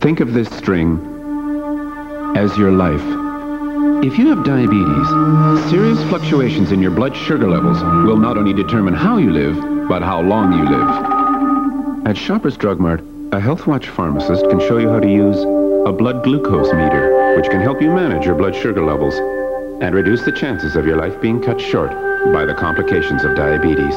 Think of this string as your life. If you have diabetes, serious fluctuations in your blood sugar levels will not only determine how you live, but how long you live. At Shoppers Drug Mart, a Health Watch pharmacist can show you how to use a blood glucose meter, which can help you manage your blood sugar levels and reduce the chances of your life being cut short by the complications of diabetes.